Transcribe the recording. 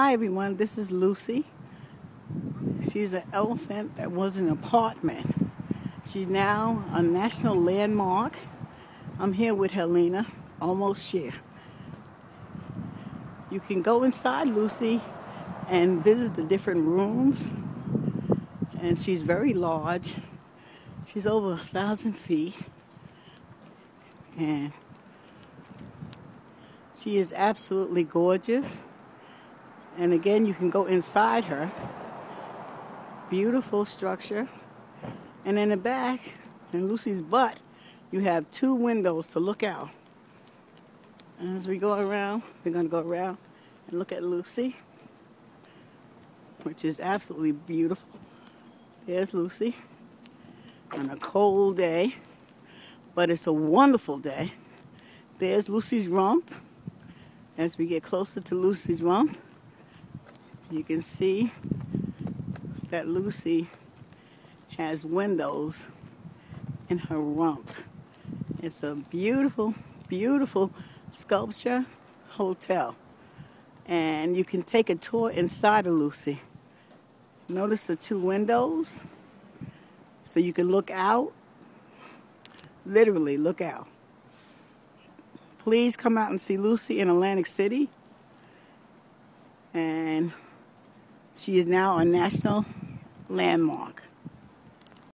Hi everyone, this is Lucy. She's an elephant that was an apartment. She's now a national landmark. I'm here with Helena, almost here. You can go inside Lucy and visit the different rooms. And she's very large. She's over a thousand feet. And she is absolutely gorgeous. And again, you can go inside her. Beautiful structure. And in the back, in Lucy's butt, you have two windows to look out. And as we go around, we're going to go around and look at Lucy, which is absolutely beautiful. There's Lucy on a cold day, but it's a wonderful day. There's Lucy's rump. As we get closer to Lucy's rump, you can see that Lucy has windows in her rump. It's a beautiful, beautiful sculpture hotel. And you can take a tour inside of Lucy. Notice the two windows so you can look out. Literally, look out. Please come out and see Lucy in Atlantic City. And she is now a national landmark.